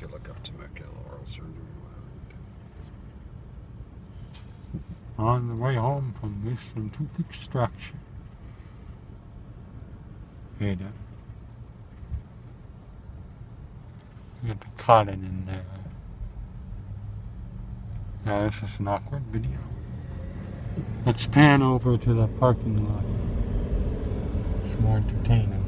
if you look up Temecula Oral Surgery. On the way home from wisdom tooth extraction. Hey there. Get the cotton in there. Now this is an awkward video. Let's pan over to the parking lot. It's more entertaining.